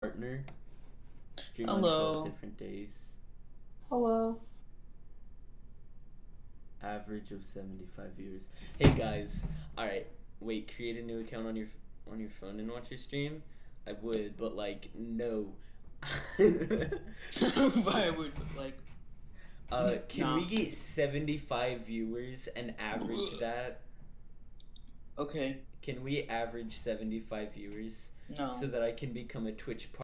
partner. Stream Hello. 12 different days. Hello. Average of 75 viewers. Hey guys. Alright. Wait, create a new account on your on your phone and watch your stream? I would, but like no. but I would like. uh, can Nah. we get 75 viewers and average that? Okay. Can we average 75 viewers No. so that I can become a Twitch